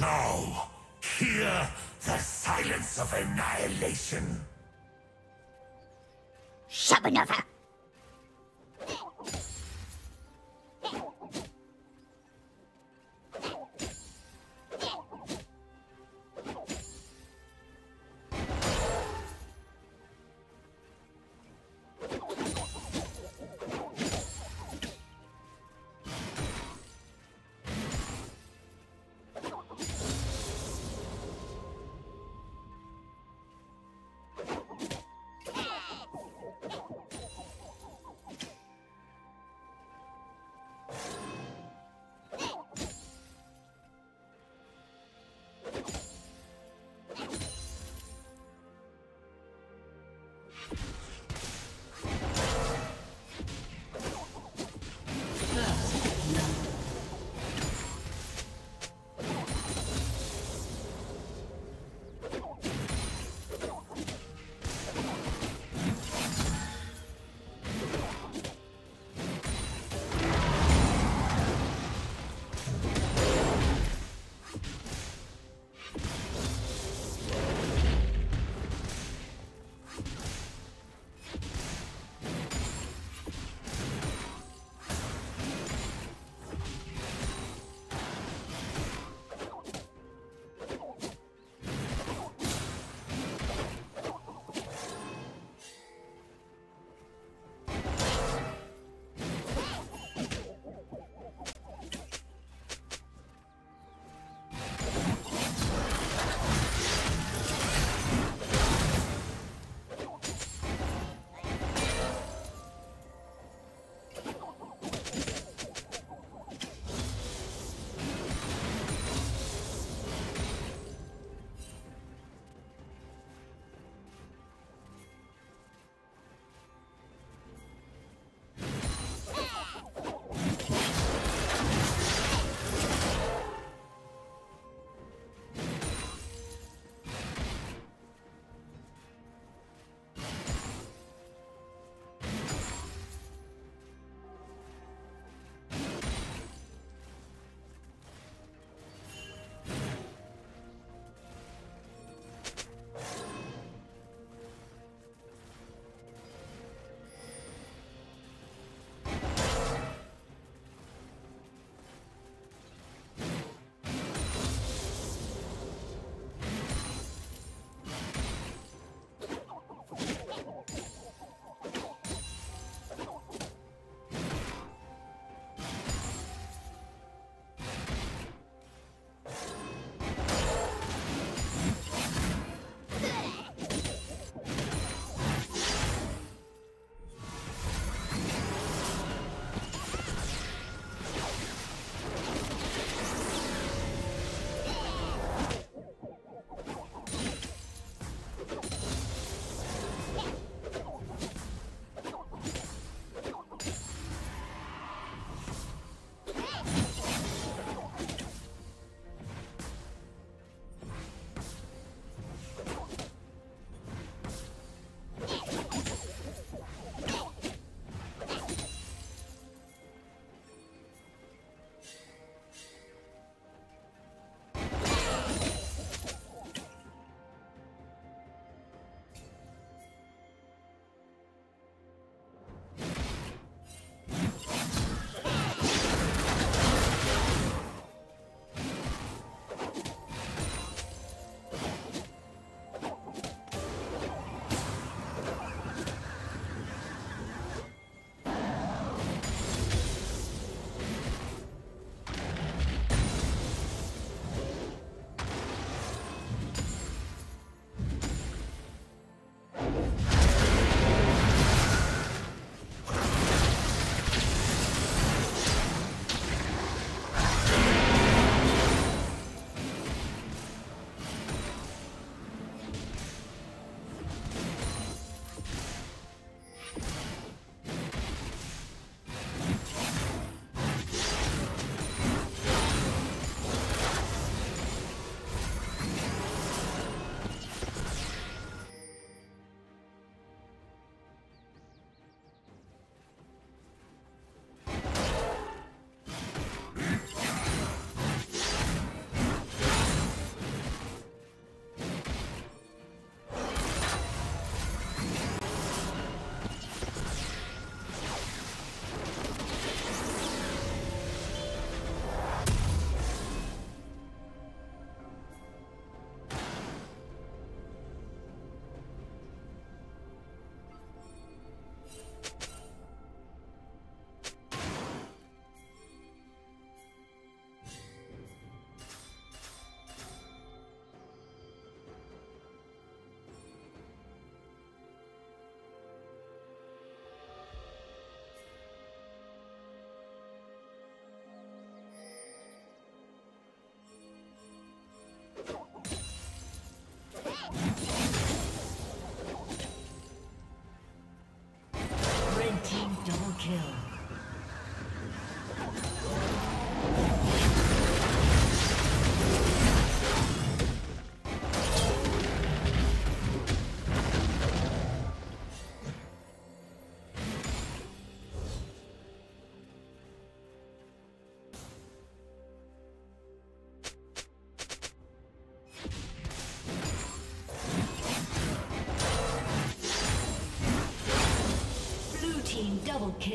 Now, hear the silence of annihilation. Shabanova! you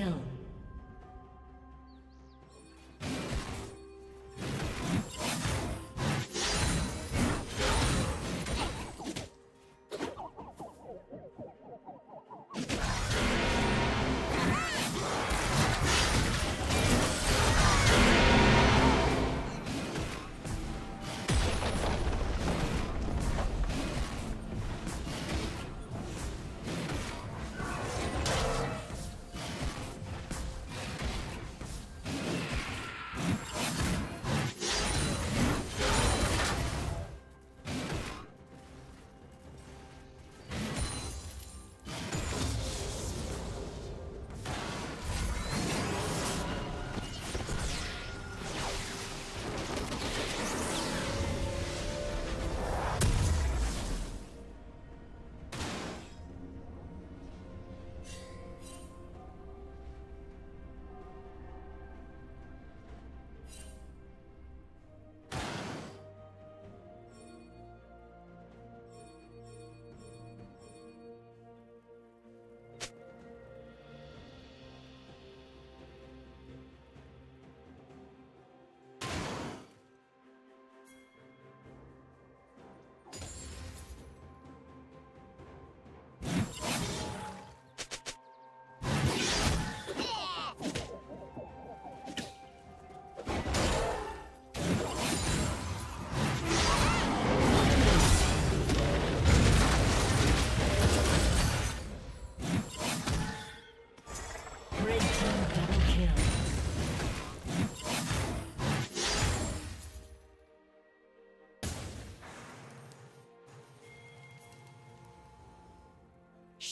kill.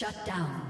Shut down.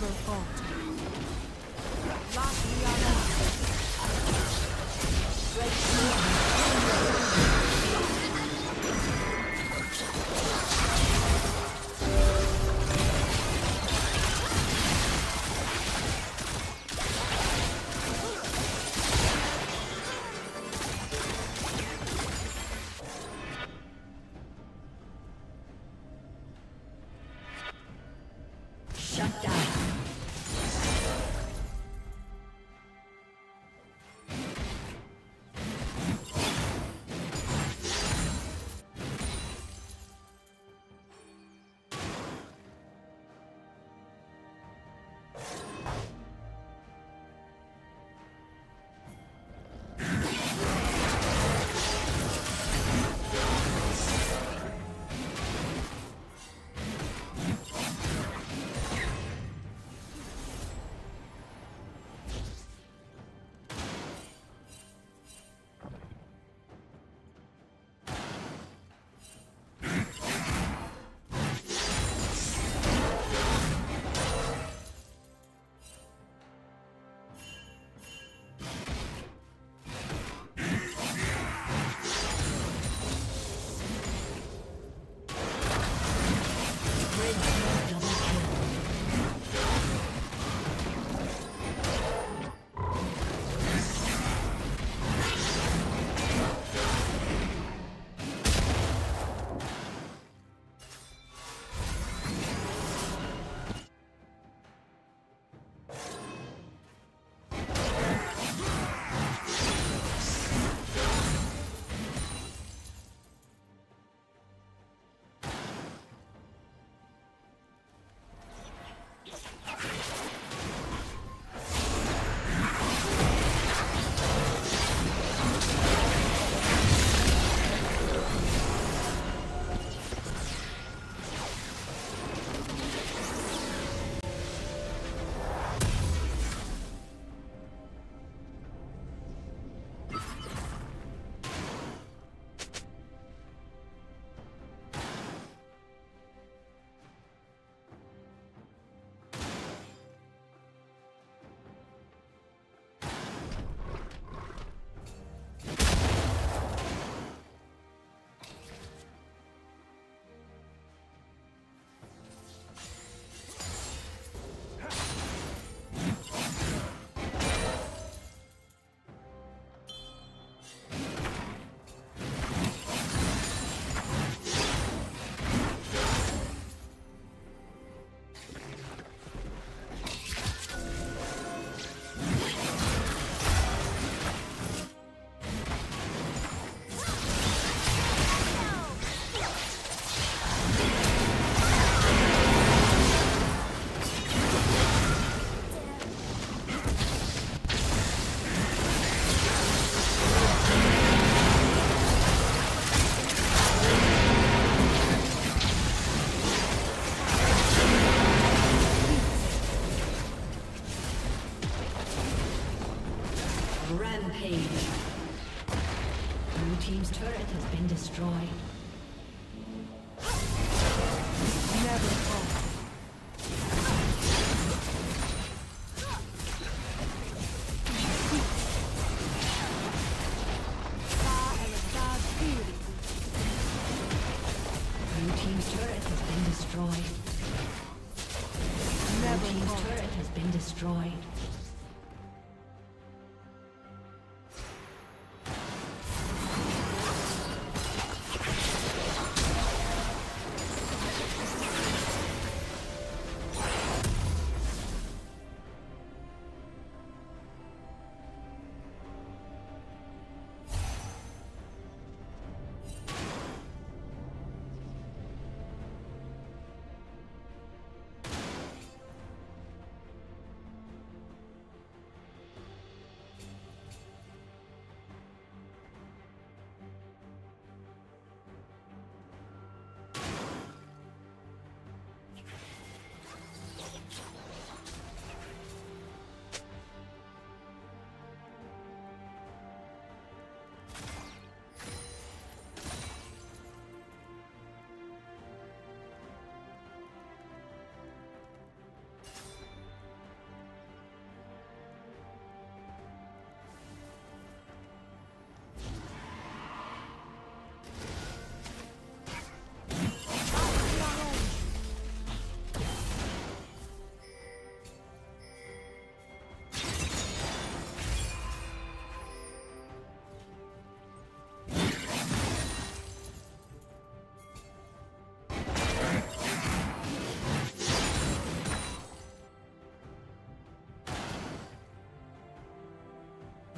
Never. Destroyed.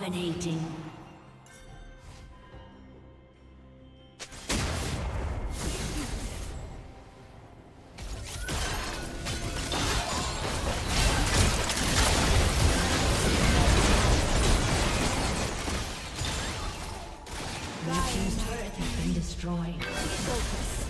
Dominating. Blue team's turret has been destroyed. Focus.